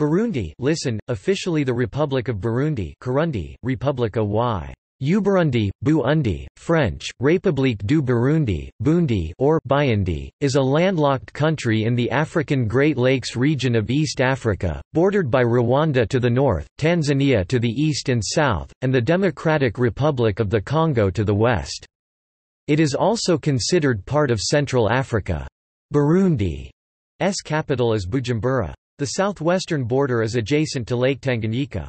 Burundi listen, officially the Republic of Burundi Kirundi, Republika y Uburundi, Buundi, French, République du Burundi, Bundi or Burundi, is a landlocked country in the African Great Lakes region of East Africa, bordered by Rwanda to the north, Tanzania to the east and south, and the Democratic Republic of the Congo to the west. It is also considered part of Central Africa. Burundi's capital is Bujumbura. The southwestern border is adjacent to Lake Tanganyika.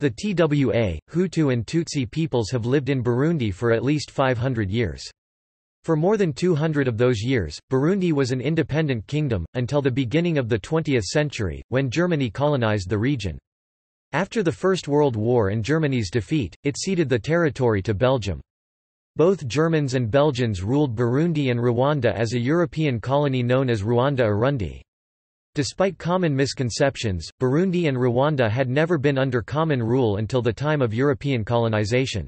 The Twa, Hutu and Tutsi peoples have lived in Burundi for at least 500 years. For more than 200 of those years, Burundi was an independent kingdom, until the beginning of the 20th century, when Germany colonized the region. After the First World War and Germany's defeat, it ceded the territory to Belgium. Both Germans and Belgians ruled Burundi and Rwanda as a European colony known as Rwanda-Urundi. Despite common misconceptions, Burundi and Rwanda had never been under common rule until the time of European colonization.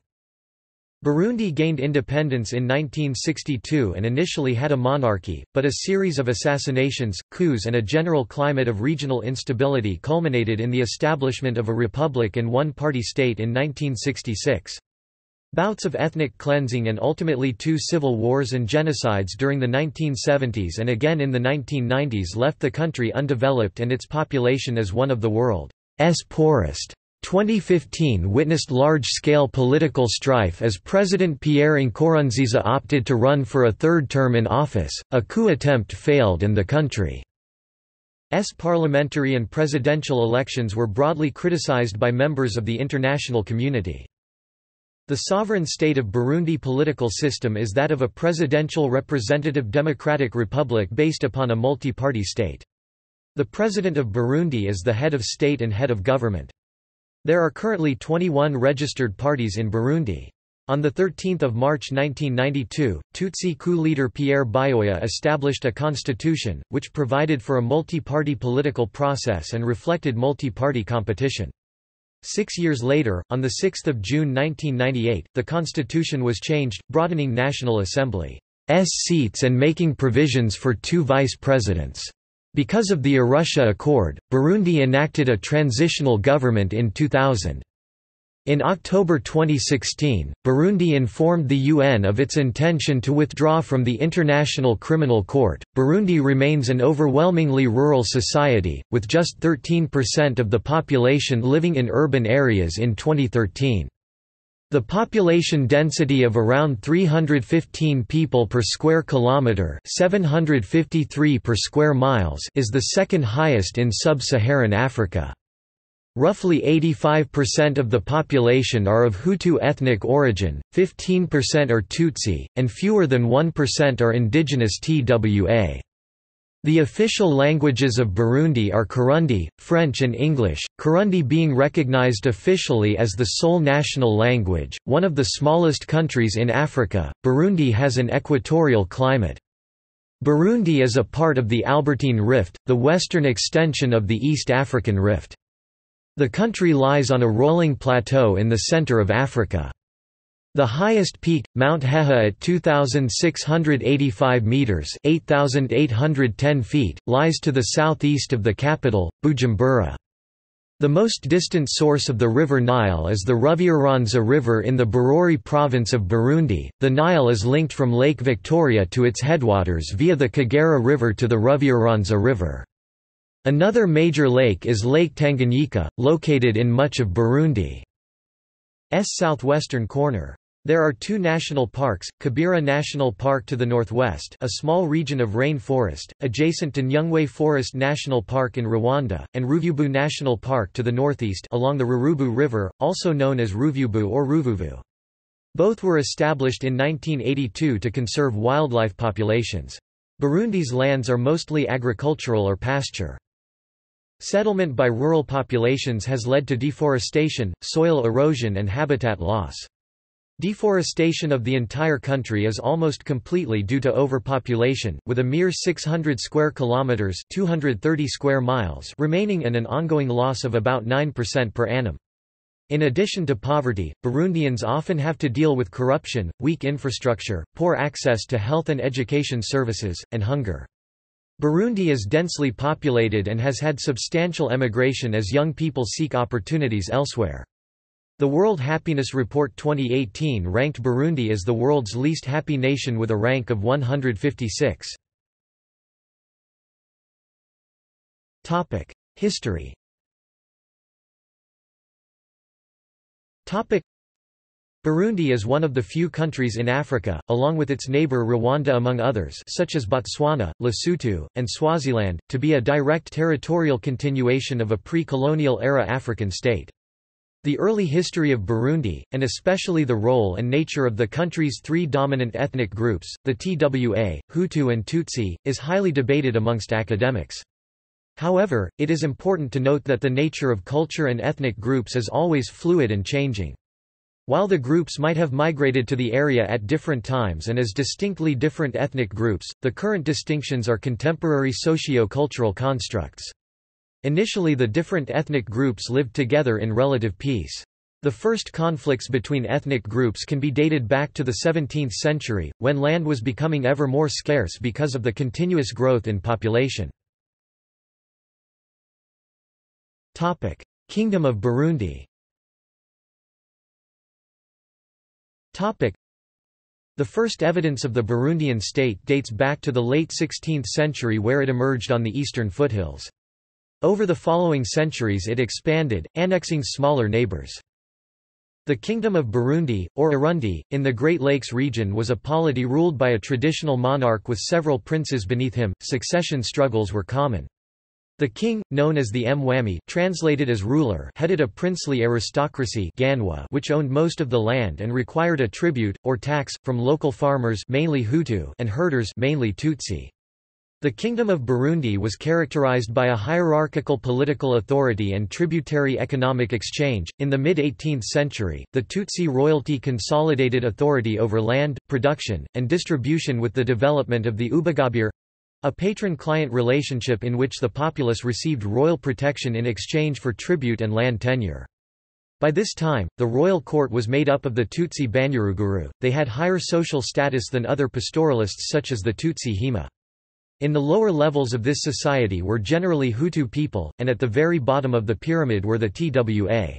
Burundi gained independence in 1962 and initially had a monarchy, but a series of assassinations, coups and a general climate of regional instability culminated in the establishment of a republic and one-party state in 1966. Bouts of ethnic cleansing and ultimately two civil wars and genocides during the 1970s and again in the 1990s left the country undeveloped and its population as one of the world's poorest. 2015 witnessed large-scale political strife as President Pierre Nkurunziza opted to run for a third term in office, a coup attempt failed and the country's parliamentary and presidential elections were broadly criticized by members of the international community. The sovereign state of Burundi political system is that of a presidential representative democratic republic based upon a multi-party state. The president of Burundi is the head of state and head of government. There are currently 21 registered parties in Burundi. On 13 March 1992, Tutsi coup leader Pierre Buyoya established a constitution, which provided for a multi-party political process and reflected multi-party competition. Six years later, on 6 June 1998, the constitution was changed, broadening National Assembly's seats and making provisions for two vice presidents. Because of the Arusha Accord, Burundi enacted a transitional government in 2000. In October 2016, Burundi informed the UN of its intention to withdraw from the International Criminal Court. Burundi remains an overwhelmingly rural society, with just 13% of the population living in urban areas in 2013. The population density of around 315 people per square kilometre 753 per square miles is the second highest in sub-Saharan Africa. Roughly 85% of the population are of Hutu ethnic origin, 15% are Tutsi, and fewer than 1% are indigenous Twa. The official languages of Burundi are Kirundi, French and English, Kirundi being recognized officially as the sole national language. One of the smallest countries in Africa, Burundi has an equatorial climate. Burundi is a part of the Albertine Rift, the western extension of the East African Rift. The country lies on a rolling plateau in the center of Africa. The highest peak, Mount Heha at 2,685 metres 8,810 feet, lies to the southeast of the capital, Bujumbura. The most distant source of the River Nile is the Ruvyironza River in the Bururi province of Burundi. The Nile is linked from Lake Victoria to its headwaters via the Kagera River to the Ruvyironza River. Another major lake is Lake Tanganyika, located in much of Burundi's southwestern corner. There are two national parks, Kibira National Park to the northwest a small region of rain forest, adjacent to Nyungwe Forest National Park in Rwanda, and Ruvubu National Park to the northeast along the Rurubu River, also known as Ruvubu or Ruvuvu. Both were established in 1982 to conserve wildlife populations. Burundi's lands are mostly agricultural or pasture. Settlement by rural populations has led to deforestation, soil erosion and habitat loss. Deforestation of the entire country is almost completely due to overpopulation, with a mere 600 square kilometers (230 square miles) remaining and an ongoing loss of about 9% per annum. In addition to poverty, Burundians often have to deal with corruption, weak infrastructure, poor access to health and education services, and hunger. Burundi is densely populated and has had substantial emigration as young people seek opportunities elsewhere. The World Happiness Report 2018 ranked Burundi as the world's least happy nation with a rank of 156. History Burundi is one of the few countries in Africa, along with its neighbor Rwanda among others such as Botswana, Lesotho, and Swaziland, to be a direct territorial continuation of a pre-colonial era African state. The early history of Burundi, and especially the role and nature of the country's three dominant ethnic groups, the Twa, Hutu and Tutsi, is highly debated amongst academics. However, it is important to note that the nature of culture and ethnic groups is always fluid and changing. While the groups might have migrated to the area at different times and as distinctly different ethnic groups, the current distinctions are contemporary socio-cultural constructs. Initially the different ethnic groups lived together in relative peace. The first conflicts between ethnic groups can be dated back to the 17th century, when land was becoming ever more scarce because of the continuous growth in population. Kingdom of Burundi The first evidence of the Burundian state dates back to the late 16th century where it emerged on the eastern foothills. Over the following centuries it expanded, annexing smaller neighbors. The Kingdom of Burundi, or Urundi, in the Great Lakes region was a polity ruled by a traditional monarch with several princes beneath him. Succession struggles were common. The king, known as the Mwami translated as ruler headed a princely aristocracy Ganwa which owned most of the land and required a tribute, or tax, from local farmers mainly Hutu and herders mainly Tutsi. The Kingdom of Burundi was characterized by a hierarchical political authority and tributary economic exchange. In the mid 18th century, the Tutsi royalty consolidated authority over land, production, and distribution with the development of the Ubugabire a patron-client relationship in which the populace received royal protection in exchange for tribute and land tenure. By this time, the royal court was made up of the Tutsi Banyaruguru, they had higher social status than other pastoralists such as the Tutsi Hima. In the lower levels of this society were generally Hutu people, and at the very bottom of the pyramid were the Twa.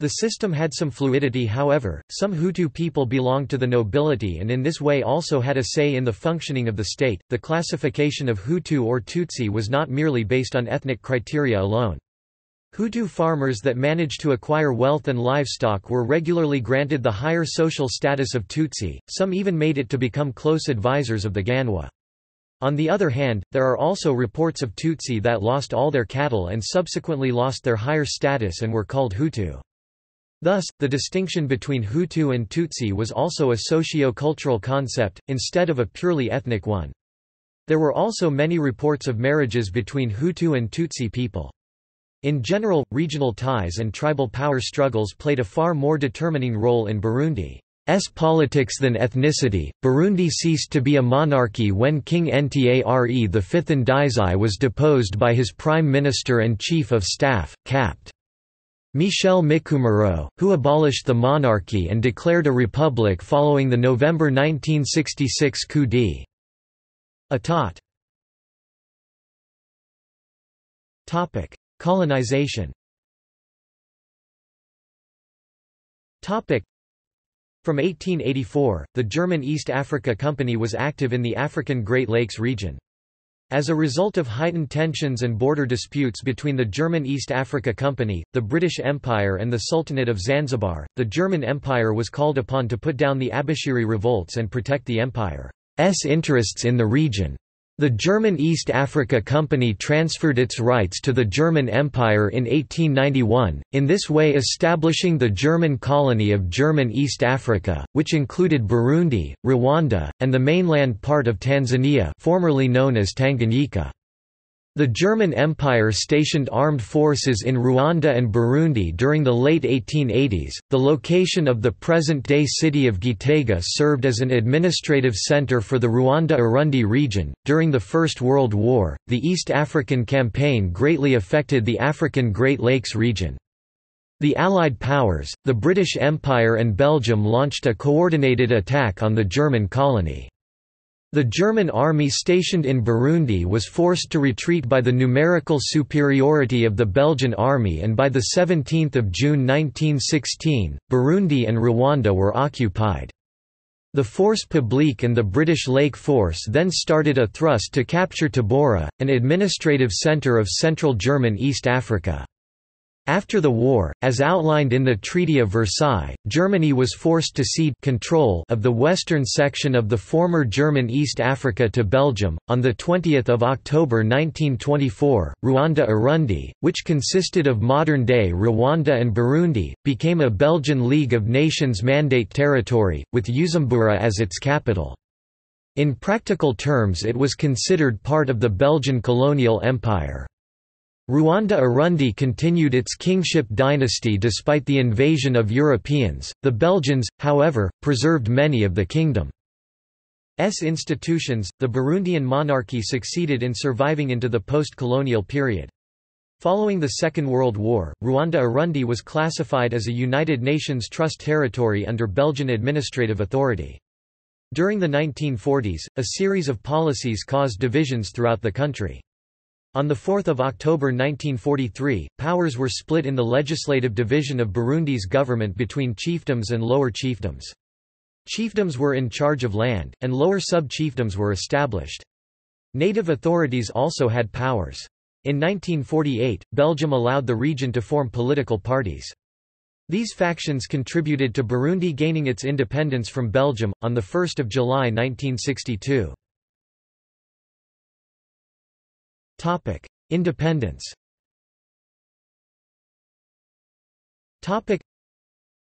The system had some fluidity however, some Hutu people belonged to the nobility and in this way also had a say in the functioning of the state. The classification of Hutu or Tutsi was not merely based on ethnic criteria alone. Hutu farmers that managed to acquire wealth and livestock were regularly granted the higher social status of Tutsi, some even made it to become close advisors of the Ganwa. On the other hand, there are also reports of Tutsi that lost all their cattle and subsequently lost their higher status and were called Hutu. Thus, the distinction between Hutu and Tutsi was also a socio-cultural concept, instead of a purely ethnic one. There were also many reports of marriages between Hutu and Tutsi people. In general, regional ties and tribal power struggles played a far more determining role in Burundi's politics than ethnicity. Burundi ceased to be a monarchy when King Ntare V Ndizeye was deposed by his prime minister and chief of staff, Capt. Michel Micombero, who abolished the monarchy and declared a republic following the November 1966 coup d'état. Colonization From 1884, the German East Africa Company was active in the African Great Lakes region. As a result of heightened tensions and border disputes between the German East Africa Company, the British Empire and the Sultanate of Zanzibar, the German Empire was called upon to put down the Abushiri revolts and protect the empire's interests in the region. The German East Africa Company transferred its rights to the German Empire in 1891, in this way establishing the German colony of German East Africa, which included Burundi, Rwanda, and the mainland part of Tanzania formerly known as Tanganyika. The German Empire stationed armed forces in Rwanda and Burundi during the late 1880s. The location of the present day city of Gitega served as an administrative center for the Rwanda Urundi region. During the First World War, the East African Campaign greatly affected the African Great Lakes region. The Allied powers, the British Empire and Belgium launched a coordinated attack on the German colony. The German army stationed in Burundi was forced to retreat by the numerical superiority of the Belgian army and by 17 June 1916, Burundi and Rwanda were occupied. The Force Publique and the British Lake Force then started a thrust to capture Tabora, an administrative centre of central German East Africa. After the war, as outlined in the Treaty of Versailles, Germany was forced to cede control of the western section of the former German East Africa to Belgium. On the 20th of October 1924, Rwanda-Urundi, which consisted of modern-day Rwanda and Burundi, became a Belgian League of Nations mandate territory, with Bujumbura as its capital. In practical terms it was considered part of the Belgian colonial empire. Rwanda-Urundi continued its kingship dynasty despite the invasion of Europeans. The Belgians, however, preserved many of the kingdom's institutions. The Burundian monarchy succeeded in surviving into the post-colonial period. Following the Second World War, Rwanda-Urundi was classified as a United Nations Trust territory under Belgian administrative authority. During the 1940s, a series of policies caused divisions throughout the country. On 4 October 1943, powers were split in the legislative division of Burundi's government between chiefdoms and lower chiefdoms. Chiefdoms were in charge of land, and lower sub-chiefdoms were established. Native authorities also had powers. In 1948, Belgium allowed the region to form political parties. These factions contributed to Burundi gaining its independence from Belgium, on 1 July 1962. Topic: Independence. Topic: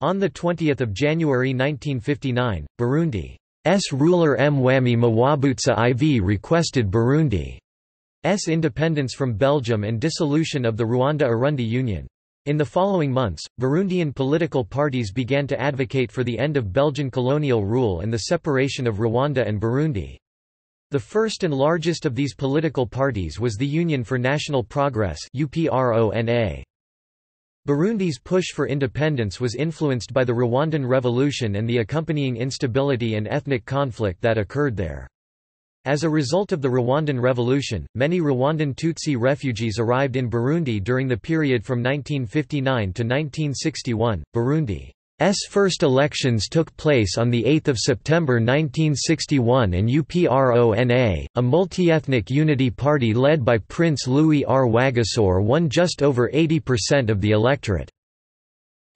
On the 20th of January 1959, Burundi's ruler Mwami Mwambutsa IV requested Burundi's independence from Belgium and dissolution of the Rwanda-Urundi Union. In the following months, Burundian political parties began to advocate for the end of Belgian colonial rule and the separation of Rwanda and Burundi. The first and largest of these political parties was the Union for National Progress Burundi's push for independence was influenced by the Rwandan Revolution and the accompanying instability and ethnic conflict that occurred there. As a result of the Rwandan Revolution, many Rwandan Tutsi refugees arrived in Burundi during the period from 1959 to 1961. Burundi first elections took place on 8 September 1961 and UPRONA, a multi-ethnic unity party led by Prince Louis R. Rwagasore won just over 80% of the electorate.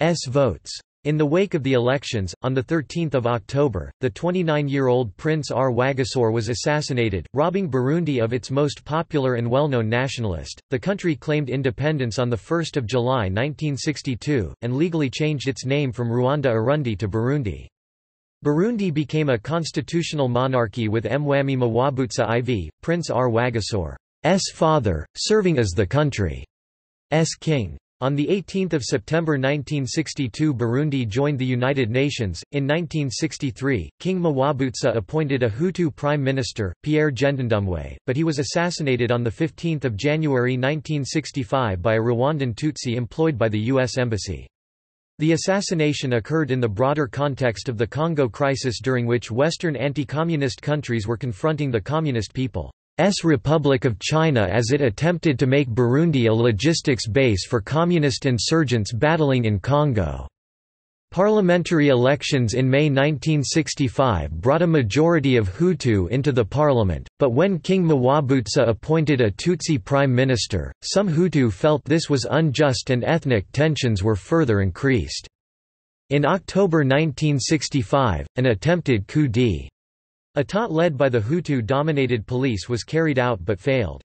S votes. In the wake of the elections, on 13 October, the 29-year-old Prince Rwagasore was assassinated, robbing Burundi of its most popular and well-known nationalist. The country claimed independence on 1 July 1962, and legally changed its name from Rwanda-Urundi to Burundi. Burundi became a constitutional monarchy with Mwami Mwambutsa IV, Prince Rwagasore's father, serving as the country's king. On 18 September 1962 Burundi joined the United Nations. In 1963, King Mwambutsa appointed a Hutu prime minister, Pierre Ngendandumwe, but he was assassinated on 15 January 1965 by a Rwandan Tutsi employed by the U.S. Embassy. The assassination occurred in the broader context of the Congo crisis during which Western anti-communist countries were confronting the communist people. S Republic of China as it attempted to make Burundi a logistics base for communist insurgents battling in Congo. Parliamentary elections in May 1965 brought a majority of Hutu into the parliament, but when King Mwambutsa appointed a Tutsi prime minister, some Hutu felt this was unjust and ethnic tensions were further increased. In October 1965, an attempted coup d'état Etat led by the Hutu-dominated police was carried out but failed.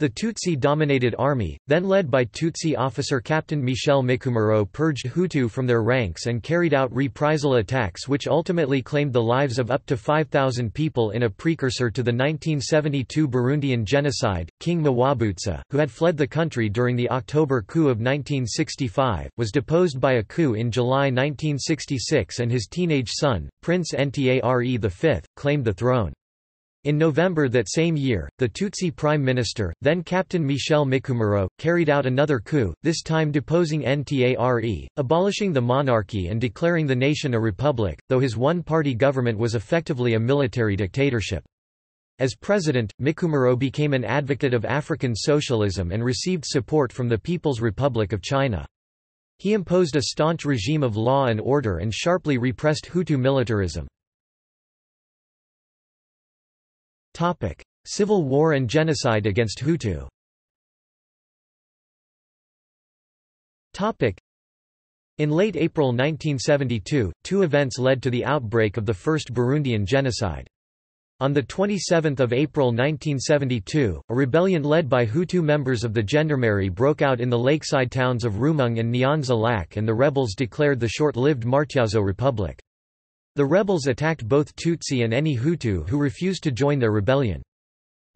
The Tutsi-dominated army, then led by Tutsi officer Captain Michel Micombero purged Hutu from their ranks and carried out reprisal attacks which ultimately claimed the lives of up to 5,000 people in a precursor to the 1972 Burundian genocide. King Mwambutsa, who had fled the country during the October coup of 1965, was deposed by a coup in July 1966 and his teenage son, Prince Ntare V, claimed the throne. In November that same year, the Tutsi Prime Minister, then Captain Michel Micombero, carried out another coup, this time deposing Ntare, abolishing the monarchy and declaring the nation a republic, though his one-party government was effectively a military dictatorship. As president, Micombero became an advocate of African socialism and received support from the People's Republic of China. He imposed a staunch regime of law and order and sharply repressed Hutu militarism. Civil war and genocide against Hutu in late April 1972, two events led to the outbreak of the First Burundian Genocide. On 27 April 1972, a rebellion led by Hutu members of the Gendarmerie broke out in the lakeside towns of Rumonge and Nyanza Lac and the rebels declared the short-lived Martyazo Republic. The rebels attacked both Tutsi and any Hutu who refused to join their rebellion.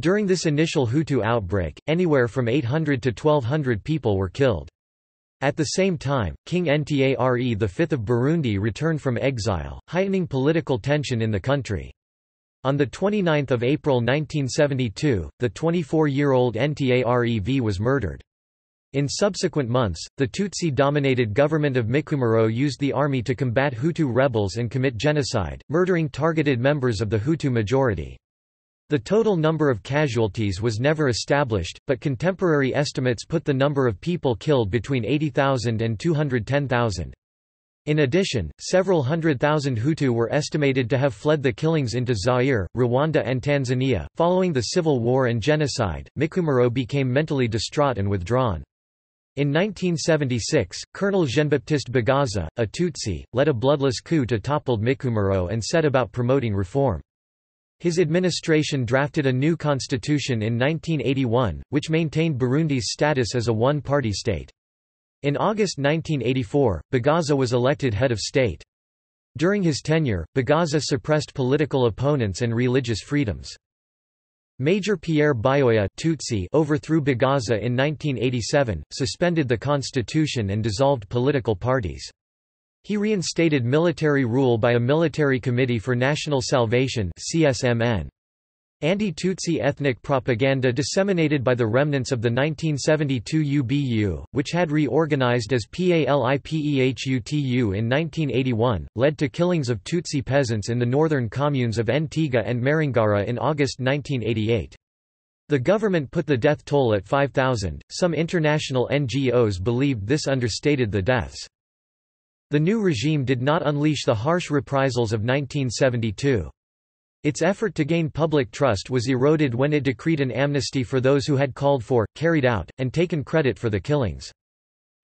During this initial Hutu outbreak, anywhere from 800 to 1200 people were killed. At the same time, King Ntare V of Burundi returned from exile, heightening political tension in the country. On 29 April 1972, the 24-year-old Ntare V was murdered. In subsequent months, the Tutsi-dominated government of Micombero used the army to combat Hutu rebels and commit genocide, murdering targeted members of the Hutu majority. The total number of casualties was never established, but contemporary estimates put the number of people killed between 80,000 and 210,000. In addition, several hundred thousand Hutu were estimated to have fled the killings into Zaire, Rwanda and Tanzania. Following the civil war and genocide, Micombero became mentally distraught and withdrawn. In 1976, Colonel Jean-Baptiste Bagaza, a Tutsi, led a bloodless coup to topple Micombero and set about promoting reform. His administration drafted a new constitution in 1981, which maintained Burundi's status as a one-party state. In August 1984, Bagaza was elected head of state. During his tenure, Bagaza suppressed political opponents and religious freedoms. Major Pierre Buyoya Tutsi overthrew Bagaza in 1987, suspended the constitution and dissolved political parties. He reinstated military rule by a Military Committee for National Salvation CSMN. Anti-Tutsi ethnic propaganda disseminated by the remnants of the 1972 UBU, which had reorganized as PALIPEHUTU in 1981, led to killings of Tutsi peasants in the northern communes of Ntega and Marangara in August 1988. The government put the death toll at 5,000. Some international NGOs believed this understated the deaths. The new regime did not unleash the harsh reprisals of 1972. Its effort to gain public trust was eroded when it decreed an amnesty for those who had called for, carried out, and taken credit for the killings.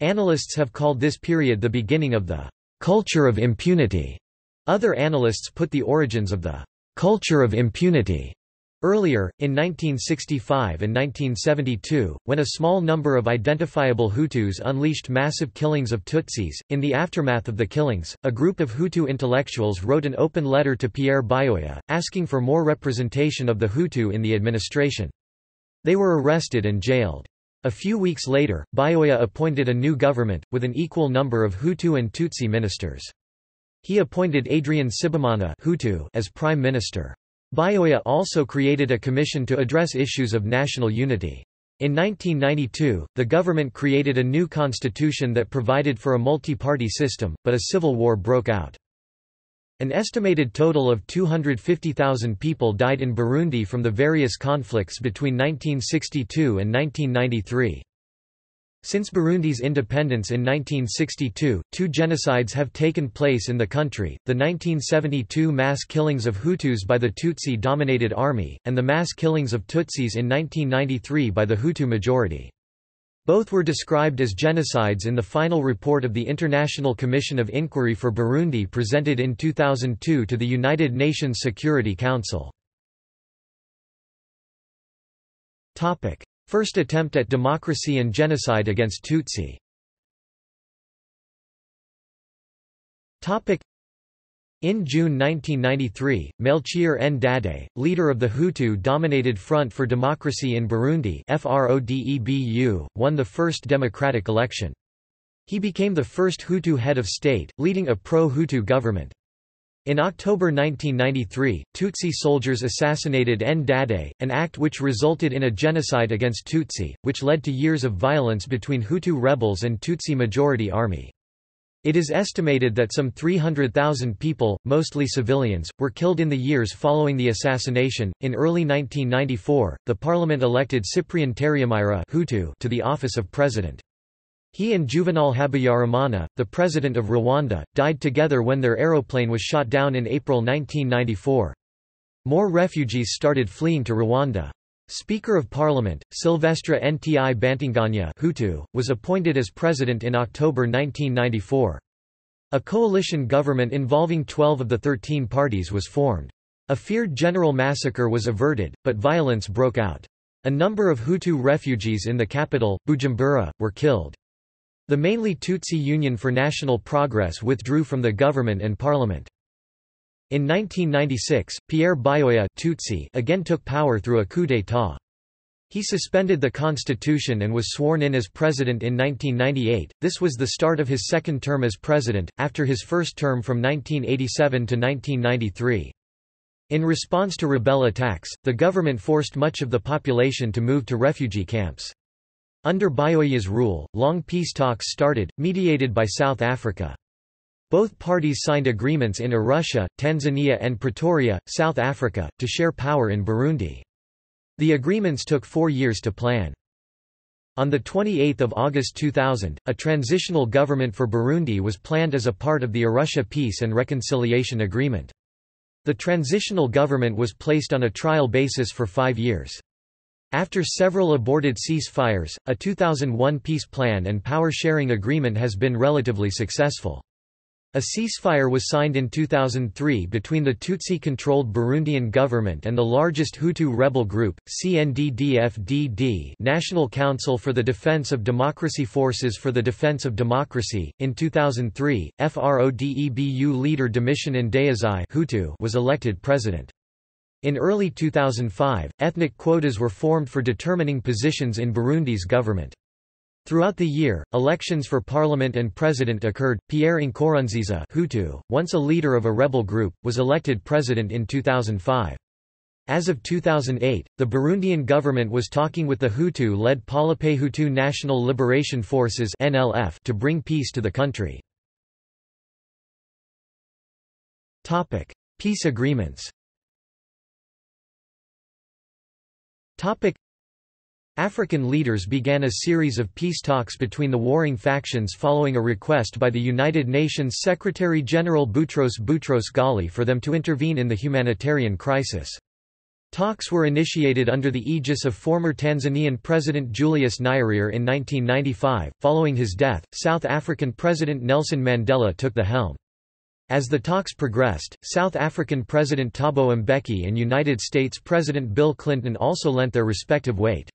Analysts have called this period the beginning of the culture of impunity. Other analysts put the origins of the culture of impunity Earlier, in 1965 and 1972, when a small number of identifiable Hutus unleashed massive killings of Tutsis, in the aftermath of the killings, a group of Hutu intellectuals wrote an open letter to Pierre Buyoya, asking for more representation of the Hutu in the administration. They were arrested and jailed. A few weeks later, Buyoya appointed a new government, with an equal number of Hutu and Tutsi ministers. He appointed Adrien Sibomana Hutu as prime minister. Buyoya also created a commission to address issues of national unity. In 1992, the government created a new constitution that provided for a multi-party system, but a civil war broke out. An estimated total of 250,000 people died in Burundi from the various conflicts between 1962 and 1993. Since Burundi's independence in 1962, two genocides have taken place in the country, the 1972 mass killings of Hutus by the Tutsi-dominated army, and the mass killings of Tutsis in 1993 by the Hutu majority. Both were described as genocides in the final report of the International Commission of Inquiry for Burundi presented in 2002 to the United Nations Security Council. First attempt at democracy and genocide against Tutsi in June 1993, Melchior Ndadaye, leader of the Hutu-dominated Front for Democracy in Burundi won the first democratic election. He became the first Hutu head of state, leading a pro-Hutu government. In October 1993, Tutsi soldiers assassinated Ndadaye, an act which resulted in a genocide against Tutsi, which led to years of violence between Hutu rebels and Tutsi majority army. It is estimated that some 300,000 people, mostly civilians, were killed in the years following the assassination. In early 1994, the parliament elected Cyprien Ntaryamira Hutu to the office of president. He and Juvenal Habyarimana, the president of Rwanda, died together when their aeroplane was shot down in April 1994. More refugees started fleeing to Rwanda. Speaker of Parliament, Sylvestre Ntibantunganya Hutu, was appointed as president in October 1994. A coalition government involving 12 of the 13 parties was formed. A feared general massacre was averted, but violence broke out. A number of Hutu refugees in the capital, Bujumbura, were killed. The mainly Tutsi Union for National Progress withdrew from the government and parliament. In 1996, Pierre Buyoya Tutsi again took power through a coup d'état. He suspended the constitution and was sworn in as president in 1998. This was the start of his second term as president, after his first term from 1987 to 1993. In response to rebel attacks, the government forced much of the population to move to refugee camps. Under Buyoya's rule, long peace talks started, mediated by South Africa. Both parties signed agreements in Arusha, Tanzania and Pretoria, South Africa, to share power in Burundi. The agreements took four years to plan. On 28 August 2000, a transitional government for Burundi was planned as a part of the Arusha Peace and Reconciliation Agreement. The transitional government was placed on a trial basis for five years. After several aborted ceasefires, a 2001 peace plan and power-sharing agreement has been relatively successful. A ceasefire was signed in 2003 between the Tutsi-controlled Burundian government and the largest Hutu rebel group, CNDD-FDD National Council for the Defense of Democracy Forces for the Defense of Democracy. In 2003, FRODEBU leader Domitien Ndayizeye Hutu was elected president. In early 2005, ethnic quotas were formed for determining positions in Burundi's government. Throughout the year, elections for parliament and president occurred. Pierre Nkurunziza, Hutu, once a leader of a rebel group, was elected president in 2005. As of 2008, the Burundian government was talking with the Hutu-led Palipehutu National Liberation Forces (NLF) to bring peace to the country. Topic: Peace agreements. Topic: African leaders began a series of peace talks between the warring factions following a request by the United Nations Secretary-General Boutros Boutros Ghali for them to intervene in the humanitarian crisis. Talks were initiated under the aegis of former Tanzanian President Julius Nyerere in 1995. Following his death, South African President Nelson Mandela took the helm. As the talks progressed, South African President Thabo Mbeki and United States President Bill Clinton also lent their respective weight.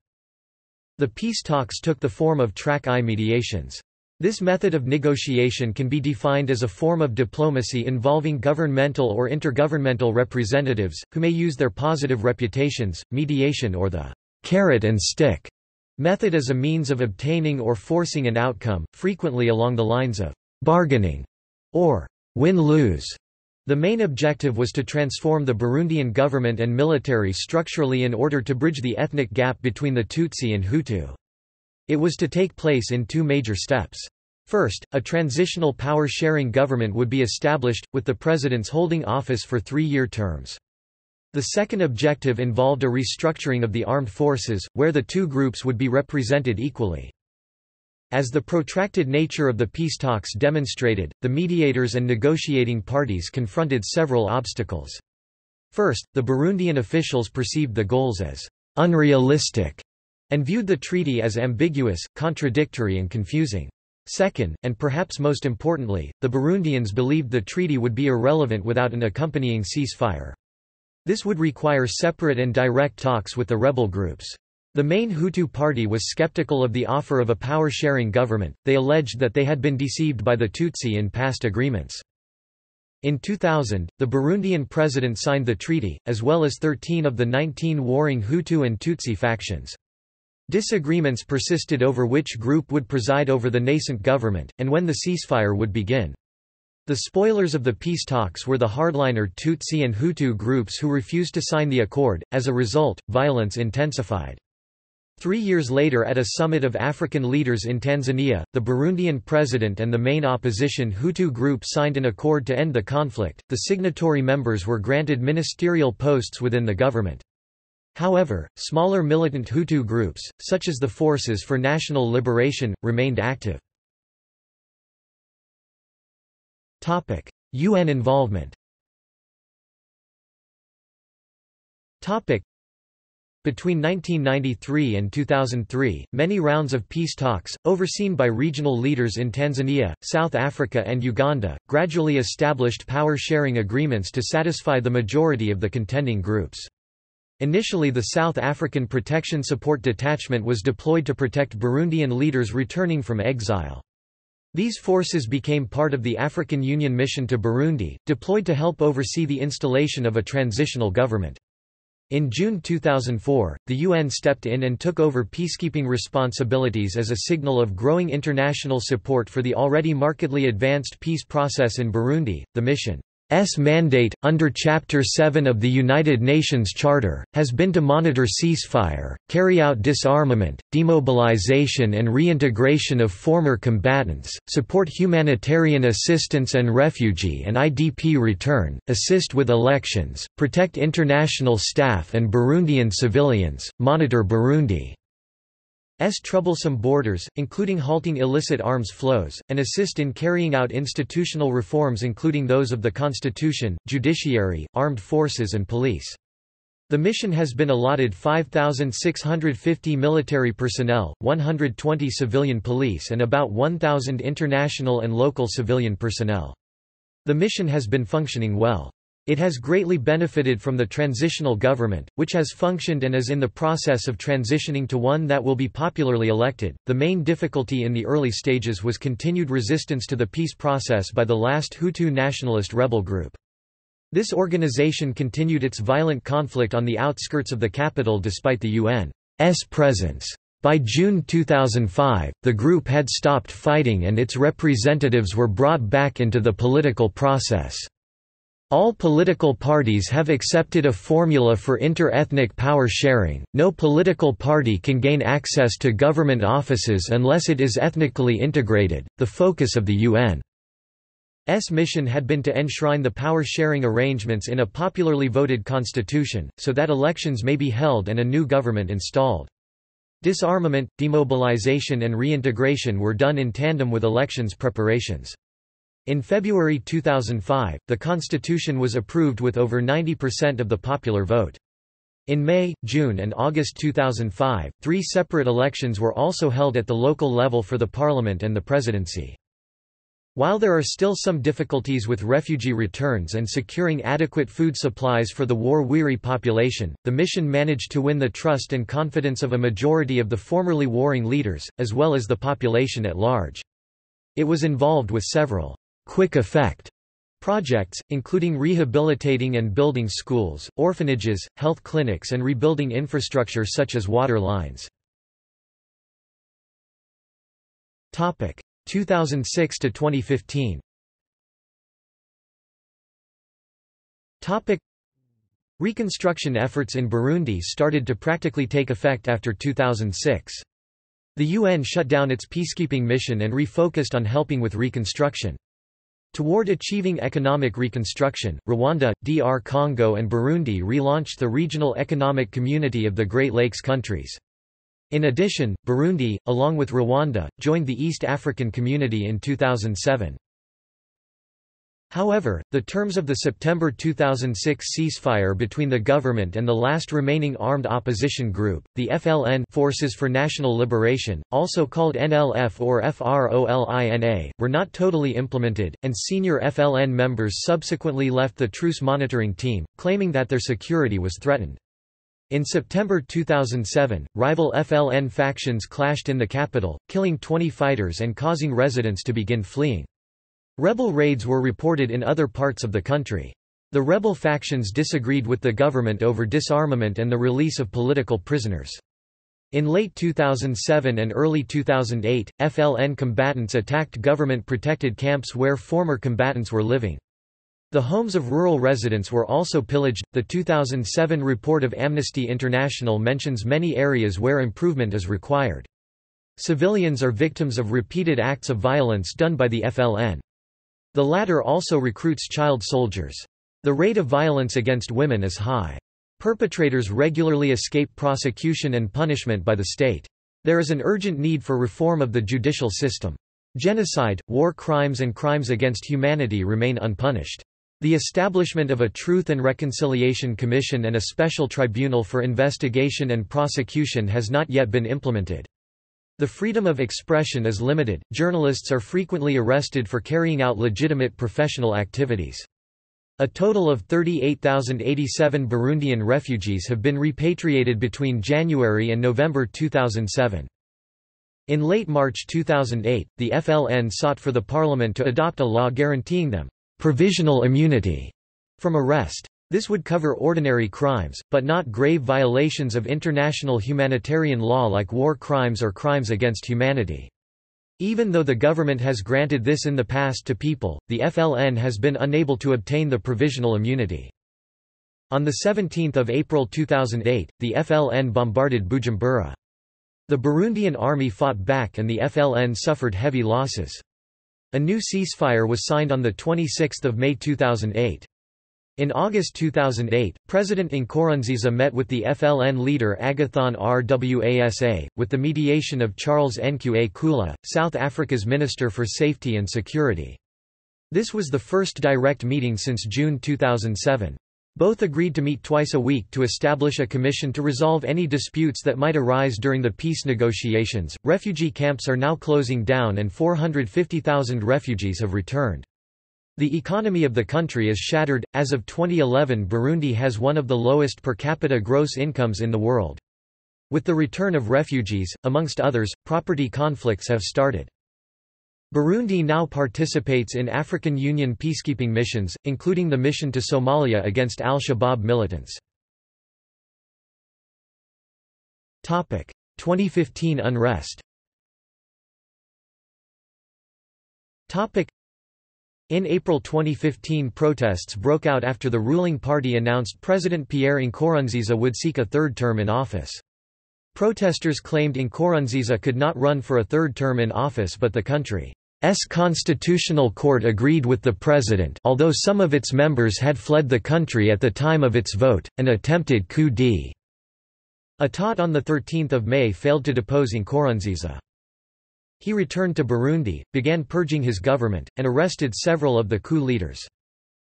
The peace talks took the form of track I mediations. This method of negotiation can be defined as a form of diplomacy involving governmental or intergovernmental representatives, who may use their positive reputations, mediation or the carrot and stick method as a means of obtaining or forcing an outcome, frequently along the lines of bargaining or win-lose. The main objective was to transform the Burundian government and military structurally in order to bridge the ethnic gap between the Tutsi and Hutu. It was to take place in two major steps. First, a transitional power-sharing government would be established, with the presidents holding office for three-year terms. The second objective involved a restructuring of the armed forces, where the two groups would be represented equally. As the protracted nature of the peace talks demonstrated, the mediators and negotiating parties confronted several obstacles. First, the Burundian officials perceived the goals as unrealistic and viewed the treaty as ambiguous, contradictory and confusing. Second, and perhaps most importantly, the Burundians believed the treaty would be irrelevant without an accompanying ceasefire. This would require separate and direct talks with the rebel groups. The main Hutu party was skeptical of the offer of a power-sharing government, they alleged that they had been deceived by the Tutsi in past agreements. In 2000, the Burundian president signed the treaty, as well as 13 of the 19 warring Hutu and Tutsi factions. Disagreements persisted over which group would preside over the nascent government, and when the ceasefire would begin. The spoilers of the peace talks were the hardliner Tutsi and Hutu groups who refused to sign the accord, as a result, violence intensified. Three years later at a summit of African leaders in Tanzania, the Burundian president and the main opposition Hutu group signed an accord to end the conflict. The signatory members were granted ministerial posts within the government. However, smaller militant Hutu groups, such as the Forces for National Liberation, remained active. UN involvement between 1993 and 2003, many rounds of peace talks, overseen by regional leaders in Tanzania, South Africa and Uganda, gradually established power-sharing agreements to satisfy the majority of the contending groups. Initially the South African Protection Support Detachment was deployed to protect Burundian leaders returning from exile. These forces became part of the African Union mission to Burundi, deployed to help oversee the installation of a transitional government. In June 2004, the UN stepped in and took over peacekeeping responsibilities as a signal of growing international support for the already markedly advanced peace process in Burundi. The mission S mandate, under Chapter 7 of the United Nations Charter, has been to monitor ceasefire, carry out disarmament, demobilization and reintegration of former combatants, support humanitarian assistance and refugee and IDP return, assist with elections, protect international staff and Burundian civilians, monitor Burundi S troublesome borders, including halting illicit arms flows, and assist in carrying out institutional reforms including those of the constitution, judiciary, armed forces and police. The mission has been allotted 5,650 military personnel, 120 civilian police and about 1,000 international and local civilian personnel. The mission has been functioning well. It has greatly benefited from the transitional government, which has functioned and is in the process of transitioning to one that will be popularly elected. The main difficulty in the early stages was continued resistance to the peace process by the last Hutu nationalist rebel group. This organization continued its violent conflict on the outskirts of the capital despite the UN's presence. By June 2005, the group had stopped fighting and its representatives were brought back into the political process. All political parties have accepted a formula for inter-ethnic power sharing. No political party can gain access to government offices unless it is ethnically integrated. The focus of the UN's mission had been to enshrine the power-sharing arrangements in a popularly voted constitution, so that elections may be held and a new government installed. Disarmament, demobilization and reintegration were done in tandem with elections preparations. In February 2005, the constitution was approved with over 90% of the popular vote. In May, June and August 2005, three separate elections were also held at the local level for the parliament and the presidency. While there are still some difficulties with refugee returns and securing adequate food supplies for the war-weary population, the mission managed to win the trust and confidence of a majority of the formerly warring leaders, as well as the population at large. It was involved with several quick effect projects, including rehabilitating and building schools, orphanages, health clinics and rebuilding infrastructure such as water lines. 2006 to 2015 Reconstruction efforts in Burundi started to practically take effect after 2006. The UN shut down its peacekeeping mission and refocused on helping with reconstruction. Toward achieving economic reconstruction, Rwanda, DR Congo and Burundi relaunched the regional economic community of the Great Lakes countries. In addition, Burundi, along with Rwanda, joined the East African Community in 2007. However, the terms of the September 2006 ceasefire between the government and the last remaining armed opposition group, the FLN Forces for National Liberation, also called NLF or FROLINA, were not totally implemented, and senior FLN members subsequently left the truce monitoring team, claiming that their security was threatened. In September 2007, rival FLN factions clashed in the capital, killing 20 fighters and causing residents to begin fleeing. Rebel raids were reported in other parts of the country. The rebel factions disagreed with the government over disarmament and the release of political prisoners. In late 2007 and early 2008, FLN combatants attacked government-protected camps where former combatants were living. The homes of rural residents were also pillaged. The 2007 report of Amnesty International mentions many areas where improvement is required. Civilians are victims of repeated acts of violence done by the FLN. The latter also recruits child soldiers. The rate of violence against women is high. Perpetrators regularly escape prosecution and punishment by the state. There is an urgent need for reform of the judicial system. Genocide, war crimes and crimes against humanity remain unpunished. The establishment of a Truth and Reconciliation Commission and a special tribunal for investigation and prosecution has not yet been implemented. The freedom of expression is limited, journalists are frequently arrested for carrying out legitimate professional activities. A total of 38,087 Burundian refugees have been repatriated between January and November 2007. In late March 2008, the FNL sought for the parliament to adopt a law guaranteeing them provisional immunity from arrest. This would cover ordinary crimes, but not grave violations of international humanitarian law like war crimes or crimes against humanity. Even though the government has granted this in the past to people, the FNL has been unable to obtain the provisional immunity. On 17 April 2008, the FNL bombarded Bujumbura. The Burundian army fought back and the FNL suffered heavy losses. A new ceasefire was signed on 26 May 2008. In August 2008, President Nkurunziza met with the FNL leader Agathon Rwasa, with the mediation of Charles Nqakula, South Africa's Minister for Safety and Security. This was the first direct meeting since June 2007. Both agreed to meet twice a week to establish a commission to resolve any disputes that might arise during the peace negotiations. Refugee camps are now closing down and 450,000 refugees have returned. The economy of the country is shattered. As of 2011, Burundi has one of the lowest per capita gross incomes in the world. With the return of refugees, amongst others, property conflicts have started. Burundi now participates in African Union peacekeeping missions, including the mission to Somalia against al-Shabaab militants. 2015 unrest in April 2015 protests broke out after the ruling party announced President Pierre Nkurunziza would seek a third term in office. Protesters claimed Nkurunziza could not run for a third term in office but the country's constitutional court agreed with the president although some of its members had fled the country at the time of its vote, an attempted coup d'état on 13 May failed to depose Nkurunziza. He returned to Burundi, began purging his government, and arrested several of the coup leaders.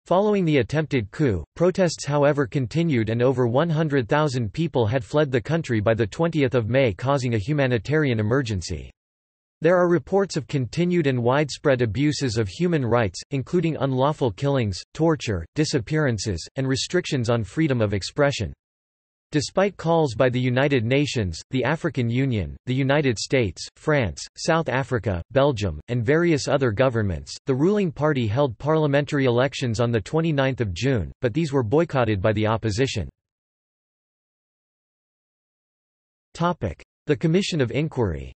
Following the attempted coup, protests however continued and over 100,000 people had fled the country by 20 May causing a humanitarian emergency. There are reports of continued and widespread abuses of human rights, including unlawful killings, torture, disappearances, and restrictions on freedom of expression. Despite calls by the United Nations, the African Union, the United States, France, South Africa, Belgium, and various other governments, the ruling party held parliamentary elections on 29 June, but these were boycotted by the opposition. The Commission of Inquiry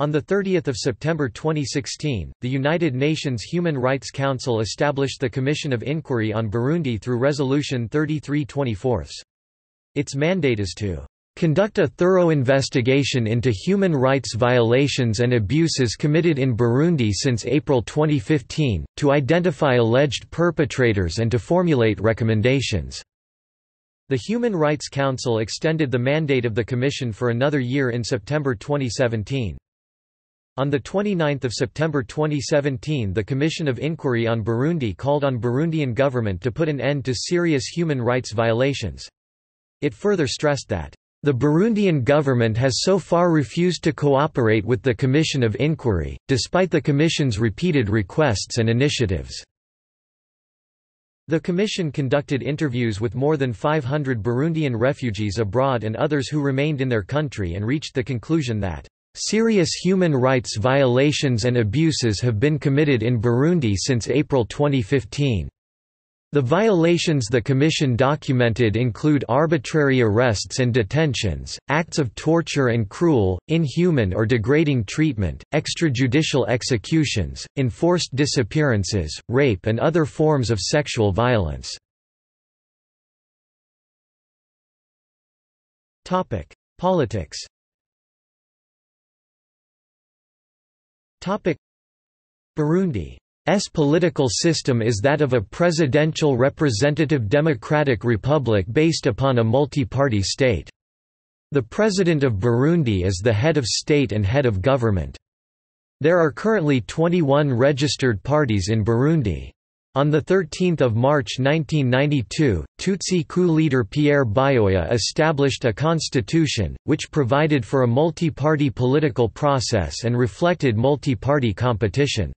on 30 September 2016, the United Nations Human Rights Council established the Commission of Inquiry on Burundi through Resolution 3324. Its mandate is to conduct a thorough investigation into human rights violations and abuses committed in Burundi since April 2015, to identify alleged perpetrators and to formulate recommendations." The Human Rights Council extended the mandate of the Commission for another year in September 2017. On 29 September 2017 the Commission of Inquiry on Burundi called on Burundian government to put an end to serious human rights violations. It further stressed that, "...the Burundian government has so far refused to cooperate with the Commission of Inquiry, despite the Commission's repeated requests and initiatives." The Commission conducted interviews with more than 500 Burundian refugees abroad and others who remained in their country and reached the conclusion that Serious human rights violations and abuses have been committed in Burundi since April 2015. The violations the Commission documented include arbitrary arrests and detentions, acts of torture and cruel, inhuman or degrading treatment, extrajudicial executions, enforced disappearances, rape and other forms of sexual violence. Politics Burundi S political system is that of a presidential representative democratic republic based upon a multi-party state. The President of Burundi is the head of state and head of government. There are currently 21 registered parties in Burundi. On 13 March 1992, Tutsi coup leader Pierre Buyoya established a constitution, which provided for a multi-party political process and reflected multi-party competition.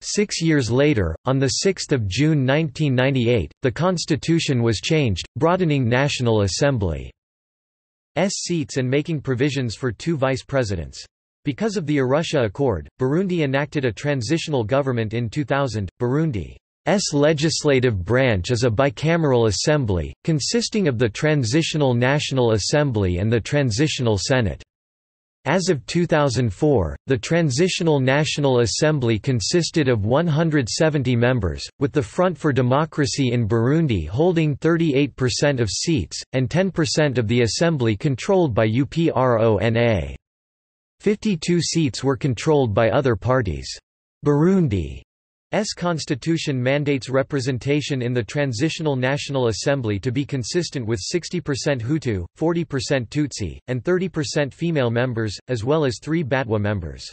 Six years later, on 6 June 1998, the constitution was changed, broadening National Assembly's seats and making provisions for two vice presidents. Because of the Arusha Accord, Burundi enacted a transitional government in 2000. Burundi's legislative branch is a bicameral assembly, consisting of the Transitional National Assembly and the Transitional Senate. As of 2004, the Transitional National Assembly consisted of 170 members, with the Front for Democracy in Burundi holding 38% of seats, and 10% of the assembly controlled by UPRONA. 52 seats were controlled by other parties. Burundi S constitution mandates representation in the Transitional National Assembly to be consistent with 60% Hutu, 40% Tutsi, and 30% female members, as well as three Batwa members.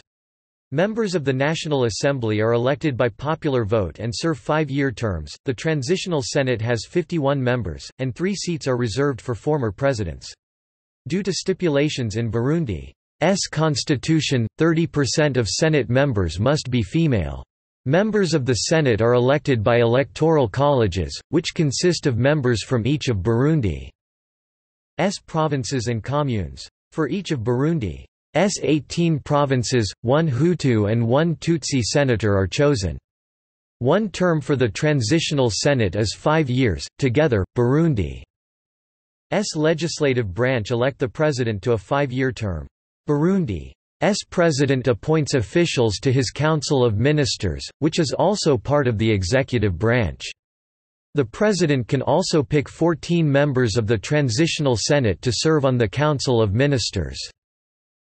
Members of the National Assembly are elected by popular vote and serve five-year terms. The Transitional Senate has 51 members, and three seats are reserved for former presidents. Due to stipulations in Burundi's constitution, 30% of Senate members must be female. Members of the Senate are elected by electoral colleges, which consist of members from each of Burundi's provinces and communes. For each of Burundi's 18 provinces, one Hutu and one Tutsi senator are chosen. One term for the Transitional Senate is five years. Together, Burundi's legislative branch elect the president to a five-year term. Burundi S president appoints officials to his Council of Ministers, which is also part of the executive branch. The president can also pick 14 members of the Transitional Senate to serve on the Council of Ministers.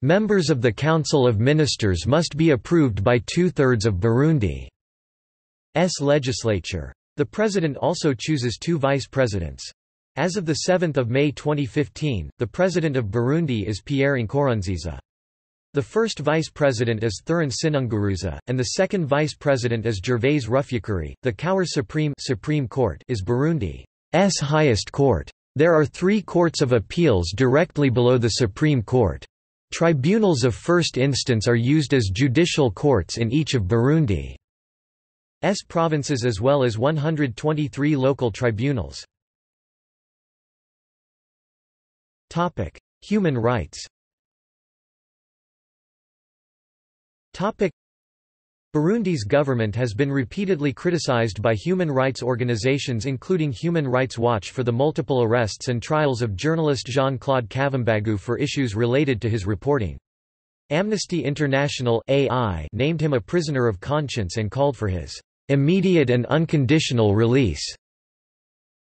Members of the Council of Ministers must be approved by two-thirds of Burundi's legislature. The president also chooses two vice presidents. As of 7 May 2015, the president of Burundi is Pierre Nkurunziza. The first vice president is Thurin Sinunguruza, and the second vice president is Gervais Rufyikiri. The Cour Suprême, Supreme Court is Burundi's highest court. There are three courts of appeals directly below the Supreme Court. Tribunals of first instance are used as judicial courts in each of Burundi's provinces as well as 123 local tribunals. Human rights Burundi's government has been repeatedly criticized by human rights organizations including Human Rights Watch for the multiple arrests and trials of journalist Jean-Claude Kavumbagu for issues related to his reporting. Amnesty International AI named him a prisoner of conscience and called for his immediate and unconditional release.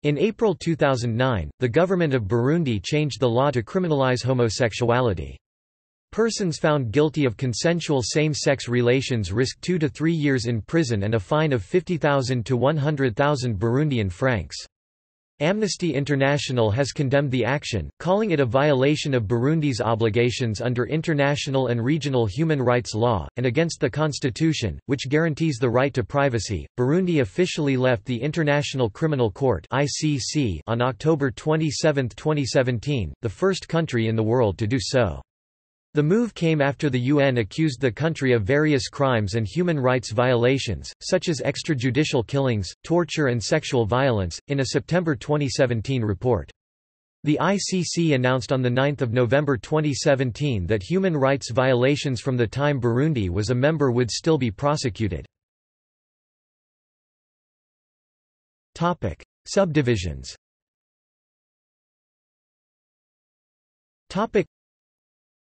In April 2009, the government of Burundi changed the law to criminalize homosexuality. Persons found guilty of consensual same-sex relations risk two to three years in prison and a fine of 50,000 to 100,000 Burundian francs. Amnesty International has condemned the action, calling it a violation of Burundi's obligations under international and regional human rights law, and against the constitution, which guarantees the right to privacy. Burundi officially left the International Criminal Court (ICC) on October 27, 2017, the first country in the world to do so. The move came after the UN accused the country of various crimes and human rights violations, such as extrajudicial killings, torture and sexual violence, in a September 2017 report. The ICC announced on 9 November 2017 that human rights violations from the time Burundi was a member would still be prosecuted. Subdivisions.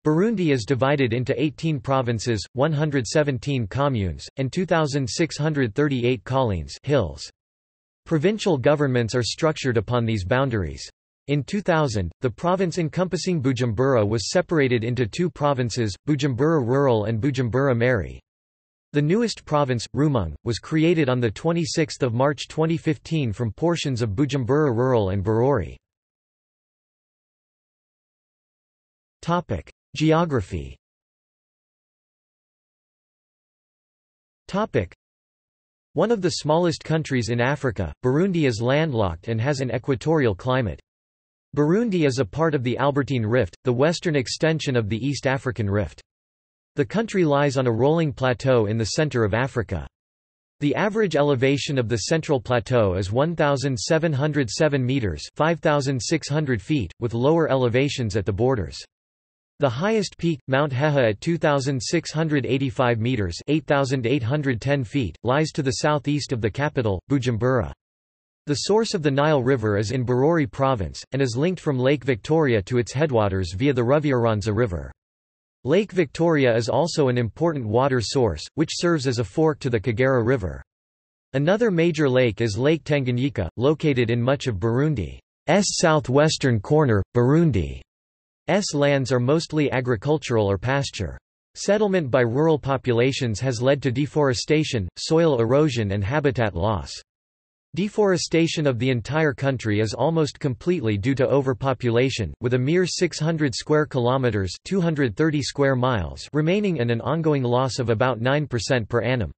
Burundi is divided into 18 provinces, 117 communes, and 2638 collines hills. Provincial governments are structured upon these boundaries. In 2000, the province encompassing Bujumbura was separated into two provinces, Bujumbura Rural and Bujumbura Mairie. The newest province, Rumonge, was created on 26 March 2015 from portions of Bujumbura Rural and Bururi. Geography One of the smallest countries in Africa, Burundi is landlocked and has an equatorial climate. Burundi is a part of the Albertine Rift, the western extension of the East African Rift. The country lies on a rolling plateau in the center of Africa. The average elevation of the central plateau is 1,707 metres 5,600 feet, with lower elevations at the borders. The highest peak, Mount Heha at 2,685 metres 8,810 feet, lies to the southeast of the capital, Bujumbura. The source of the Nile River is in Bururi province, and is linked from Lake Victoria to its headwaters via the Ruvyironza River. Lake Victoria is also an important water source, which serves as a fork to the Kagera River. Another major lake is Lake Tanganyika, located in much of Burundi's southwestern corner, Burundi. S lands are mostly agricultural or pasture. Settlement by rural populations has led to deforestation, soil erosion and habitat loss. Deforestation of the entire country is almost completely due to overpopulation, with a mere 600 square kilometers (230 square miles) remaining and an ongoing loss of about 9% per annum.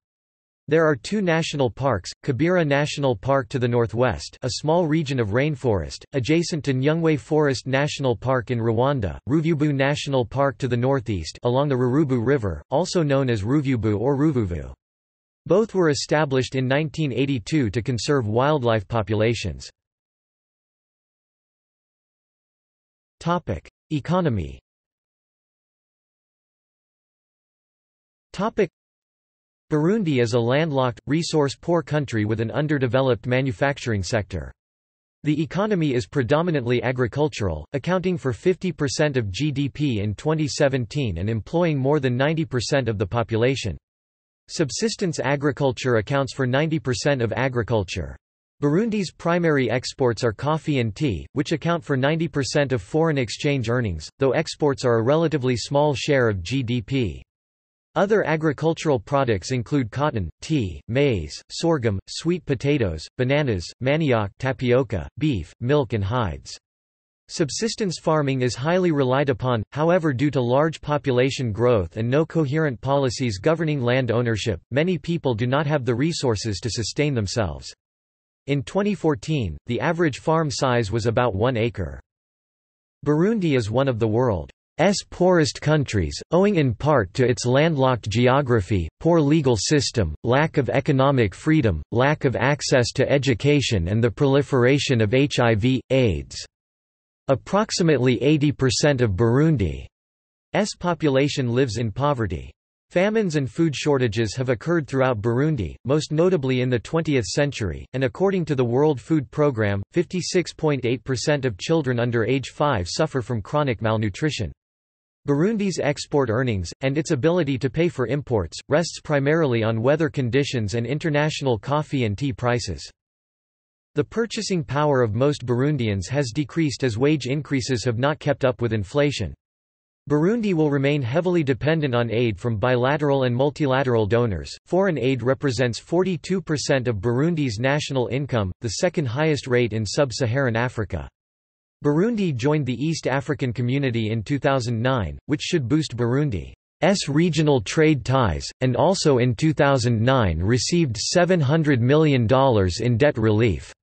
There are two national parks, Kibira National Park to the northwest a small region of rainforest, adjacent to Nyungwe Forest National Park in Rwanda, Ruvubu National Park to the northeast along the Rurubu River, also known as Ruvubu or Ruvuvu. Both were established in 1982 to conserve wildlife populations. Economy Burundi is a landlocked, resource-poor country with an underdeveloped manufacturing sector. The economy is predominantly agricultural, accounting for 50% of GDP in 2017 and employing more than 90% of the population. Subsistence agriculture accounts for 90% of agriculture. Burundi's primary exports are coffee and tea, which account for 90% of foreign exchange earnings, though exports are a relatively small share of GDP. Other agricultural products include cotton, tea, maize, sorghum, sweet potatoes, bananas, manioc tapioca, beef, milk and hides. Subsistence farming is highly relied upon, however due to large population growth and no coherent policies governing land ownership, many people do not have the resources to sustain themselves. In 2014, the average farm size was about 1 acre. Burundi is one of the world S poorest countries, owing in part to its landlocked geography, poor legal system, lack of economic freedom, lack of access to education and the proliferation of HIV, AIDS. Approximately 80% of Burundi's population lives in poverty. Famines and food shortages have occurred throughout Burundi, most notably in the 20th century, and according to the World Food Programme, 56.8% of children under age 5 suffer from chronic malnutrition. Burundi's export earnings, and its ability to pay for imports, rests primarily on weather conditions and international coffee and tea prices. The purchasing power of most Burundians has decreased as wage increases have not kept up with inflation. Burundi will remain heavily dependent on aid from bilateral and multilateral donors. Foreign aid represents 42% of Burundi's national income, the second highest rate in sub-Saharan Africa. Burundi joined the East African Community in 2009, which should boost Burundi's regional trade ties, and also in 2009 received $700 million in debt relief.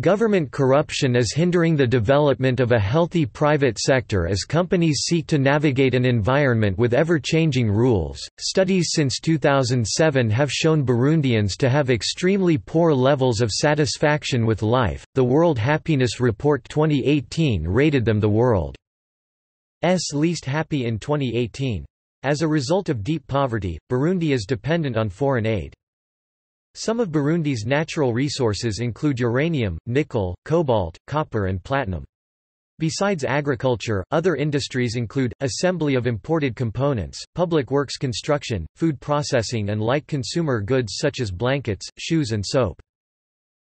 Government corruption is hindering the development of a healthy private sector as companies seek to navigate an environment with ever changing rules. Studies since 2007 have shown Burundians to have extremely poor levels of satisfaction with life. The World Happiness Report 2018 rated them the world's least happy in 2018. As a result of deep poverty, Burundi is dependent on foreign aid. Some of Burundi's natural resources include uranium, nickel, cobalt, copper and platinum. Besides agriculture, other industries include, assembly of imported components, public works construction, food processing and light consumer goods such as blankets, shoes and soap.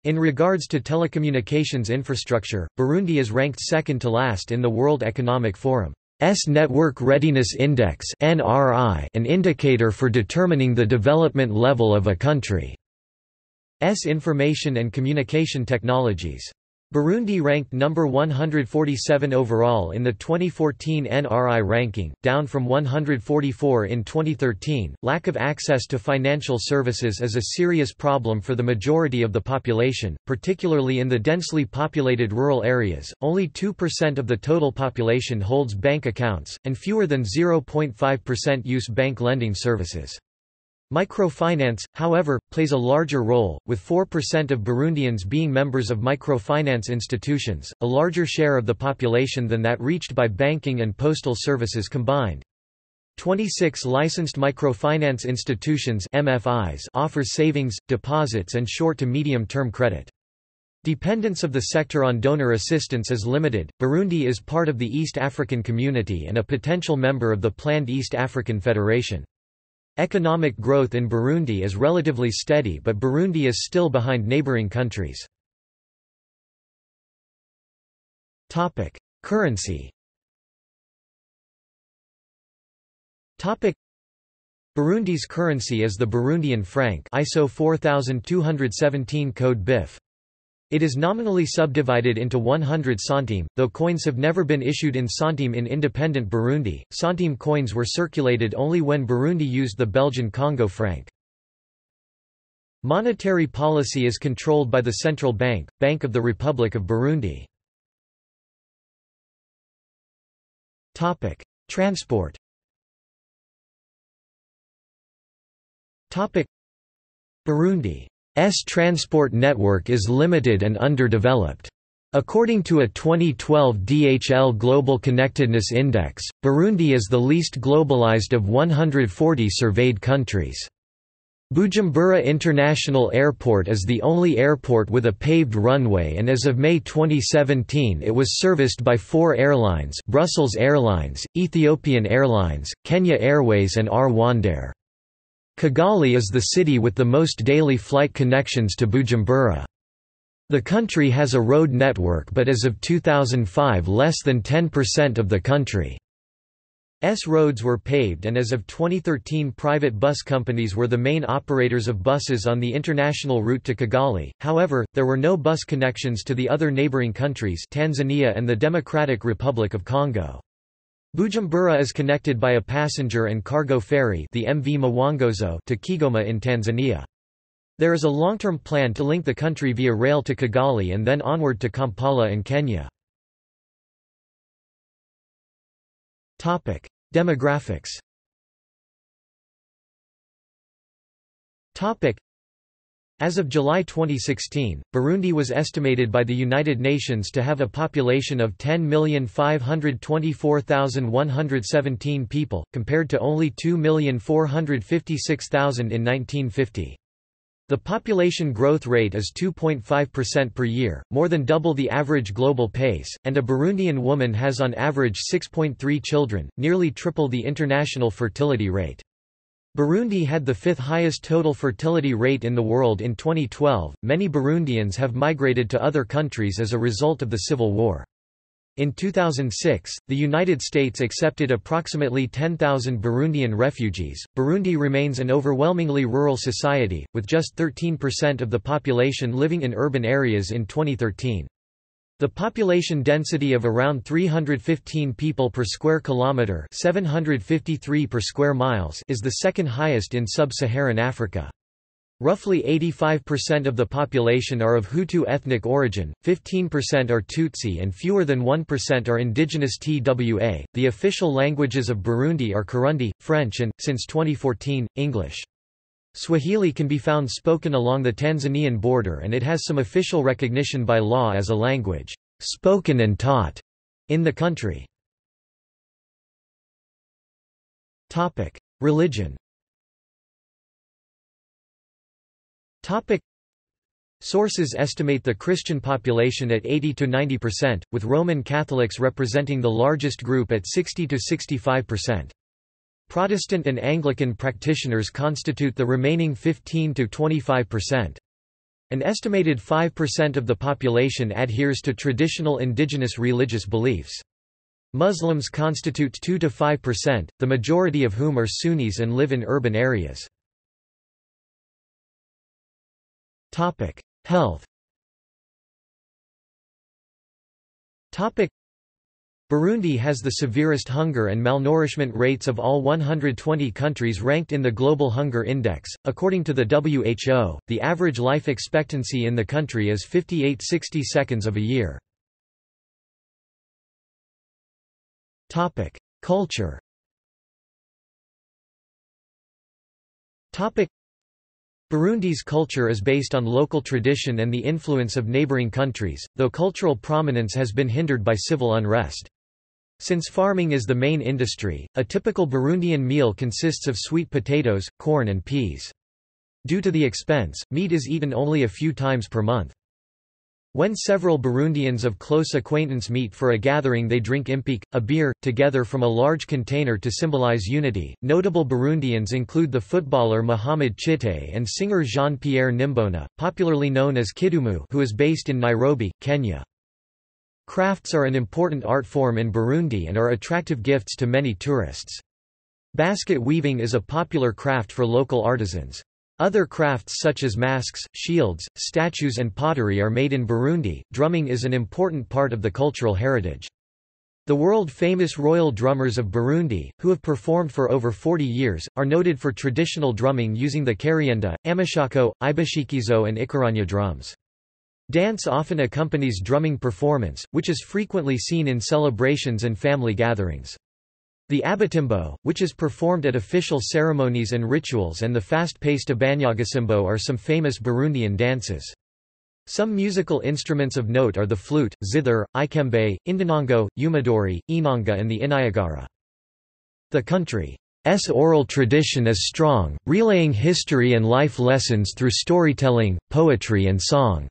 In regards to telecommunications infrastructure, Burundi is ranked second to last in the World Economic Forum's Network Readiness Index an indicator for determining the development level of a country's information and communication technologies. Burundi ranked number 147 overall in the 2014 NRI ranking, down from 144 in 2013. Lack of access to financial services is a serious problem for the majority of the population, particularly in the densely populated rural areas. Only 2% of the total population holds bank accounts, and fewer than 0.5% use bank lending services. Microfinance, however, plays a larger role, with 4% of Burundians being members of microfinance institutions, a larger share of the population than that reached by banking and postal services combined. 26 licensed microfinance institutions MFIs offer savings, deposits and short to medium-term credit. Dependence of the sector on donor assistance is limited. Burundi is part of the East African Community and a potential member of the planned East African Federation. Economic growth in Burundi is relatively steady but Burundi is still behind neighboring countries. Currency Burundi's currency is the Burundian franc ISO 4217 code BIF. It is nominally subdivided into 100 centime, though coins have never been issued in centime in independent Burundi. Centime coins were circulated only when Burundi used the Belgian Congo franc. Monetary policy is controlled by the Central Bank, Bank of the Republic of Burundi. Topic: Transport. Topic: Burundi S transport network is limited and underdeveloped. According to a 2012 DHL Global Connectedness Index, Burundi is the least globalized of 140 surveyed countries. Bujumbura International Airport is the only airport with a paved runway and as of May 2017 it was serviced by four airlines Brussels Airlines, Ethiopian Airlines, Kenya Airways and Rwandair. Kigali is the city with the most daily flight connections to Bujumbura. The country has a road network but as of 2005 less than 10% of the country's roads were paved and as of 2013 private bus companies were the main operators of buses on the international route to Kigali, however, there were no bus connections to the other neighboring countries Tanzania and the Democratic Republic of Congo. Bujumbura is connected by a passenger and cargo ferry the MV Mwongozo to Kigoma in Tanzania. There is a long-term plan to link the country via rail to Kigali and then onward to Kampala and Kenya. Demographics as of July 2016, Burundi was estimated by the United Nations to have a population of 10,524,117 people, compared to only 2,456,000 in 1950. The population growth rate is 2.5% per year, more than double the average global pace, and a Burundian woman has on average 6.3 children, nearly triple the international fertility rate. Burundi had the fifth highest total fertility rate in the world in 2012. Many Burundians have migrated to other countries as a result of the civil war. In 2006, the United States accepted approximately 10,000 Burundian refugees. Burundi remains an overwhelmingly rural society, with just 13% of the population living in urban areas in 2013. The population density of around 315 people per square kilometre 753 per square miles is the second highest in sub-Saharan Africa. Roughly 85% of the population are of Hutu ethnic origin, 15% are Tutsi and fewer than 1% are indigenous TWA. The official languages of Burundi are Kirundi, French and, since 2014, English. Swahili can be found spoken along the Tanzanian border and it has some official recognition by law as a language, spoken and taught, in the country. Religion Topic. Sources estimate the Christian population at 80 to 90%, with Roman Catholics representing the largest group at 60 to 65%. Protestant and Anglican practitioners constitute the remaining 15 to 25%. An estimated 5% of the population adheres to traditional indigenous religious beliefs. Muslims constitute 2 to 5%, the majority of whom are Sunnis and live in urban areas. Topic: Health. Topic: Burundi has the severest hunger and malnourishment rates of all 120 countries ranked in the Global Hunger Index. According to the WHO, the average life expectancy in the country is 58-60 seconds of a year. Topic: Culture. Burundi's culture is based on local tradition and the influence of neighboring countries, though cultural prominence has been hindered by civil unrest. Since farming is the main industry, a typical Burundian meal consists of sweet potatoes, corn and peas. Due to the expense, meat is eaten only a few times per month. When several Burundians of close acquaintance meet for a gathering they drink impeke, a beer, together from a large container to symbolize unity. Notable Burundians include the footballer Mohamed Tchité and singer Jean-Pierre Nimbona, popularly known as Kidumu who is based in Nairobi, Kenya. Crafts are an important art form in Burundi and are attractive gifts to many tourists. Basket weaving is a popular craft for local artisans. Other crafts such as masks, shields, statues and pottery are made in Burundi. Drumming is an important part of the cultural heritage. The world-famous royal drummers of Burundi, who have performed for over 40 years, are noted for traditional drumming using the karyenda, amashako, ibishikiso and ikiranya drums. Dance often accompanies drumming performance, which is frequently seen in celebrations and family gatherings. The abatimbo, which is performed at official ceremonies and rituals and the fast-paced abanyagasimbo are some famous Burundian dances. Some musical instruments of note are the flute, zither, ikembe, indonongo, umuduri, inanga and the inyagara. The country's oral tradition is strong, relaying history and life lessons through storytelling, poetry and song.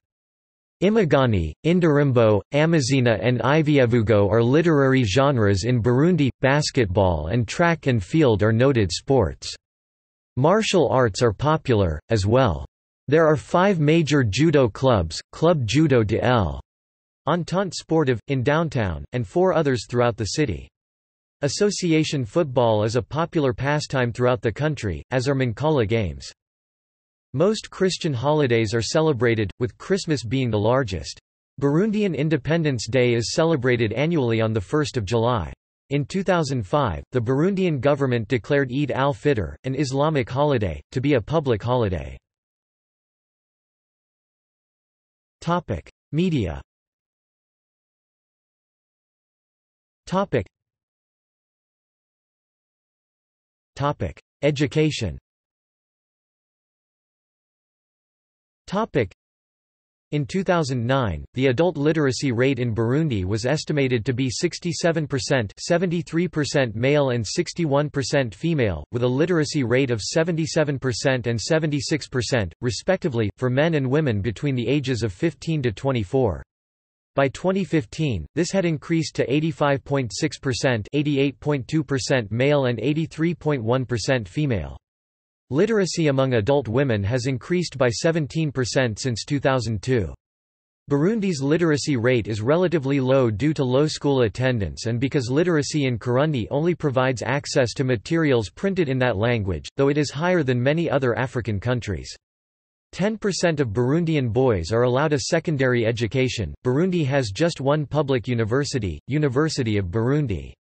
Imigani, Indirimbo, Amazina and Ivyivugo are literary genres in Burundi. Basketball and track and field are noted sports. Martial arts are popular, as well. There are five major judo clubs, Club Judo de L. Entente Sportive, in downtown, and four others throughout the city. Association football is a popular pastime throughout the country, as are Mancala games. Most Christian holidays are celebrated, with Christmas being the largest. Burundian Independence Day is celebrated annually on 1 July. In 2005, the Burundian government declared Eid al-Fitr, an Islamic holiday, to be a public holiday. Media Education In 2009, the adult literacy rate in Burundi was estimated to be 67% 73% male and 61% female, with a literacy rate of 77% and 76%, respectively, for men and women between the ages of 15 to 24. By 2015, this had increased to 85.6% 88.2% male and 83.1% female. Literacy among adult women has increased by 17% since 2002. Burundi's literacy rate is relatively low due to low school attendance and because literacy in Kirundi only provides access to materials printed in that language, though it is higher than many other African countries. 10% of Burundian boys are allowed a secondary education. Burundi has just one public university, University of Burundi.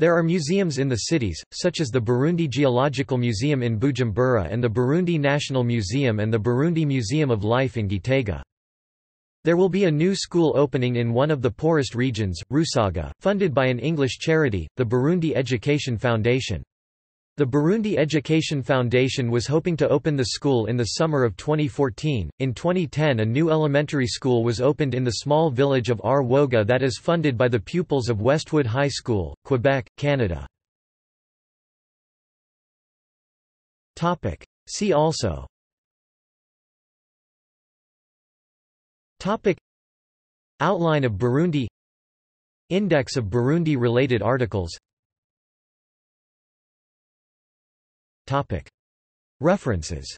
There are museums in the cities, such as the Burundi Geological Museum in Bujumbura and the Burundi National Museum and the Burundi Museum of Life in Gitega. There will be a new school opening in one of the poorest regions, Rusaga, funded by an English charity, the Burundi Education Foundation. The Burundi Education Foundation was hoping to open the school in the summer of 2014. In 2010, a new elementary school was opened in the small village of Rwoga that is funded by the pupils of Westwood High School, Quebec, Canada. Topic: See also. Topic. Outline of Burundi. Index of Burundi-related articles References.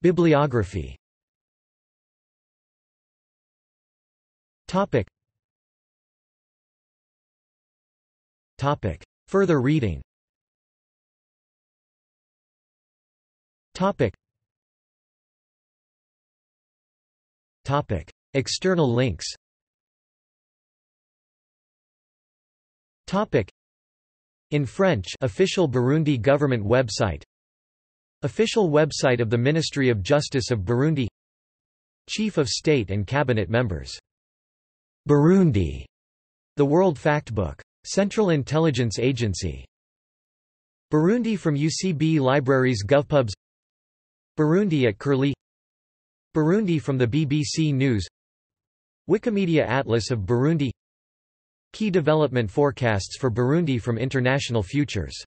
Bibliography. Further reading. External links Topic. In French official Burundi government website. Official website of the Ministry of Justice of Burundi. Chief of State and Cabinet members. Burundi. The World Factbook. Central Intelligence Agency. Burundi from UCB Libraries GovPubs. Burundi at Curlie. Burundi from the BBC News. Wikimedia Atlas of Burundi Key development forecasts for Burundi from International Futures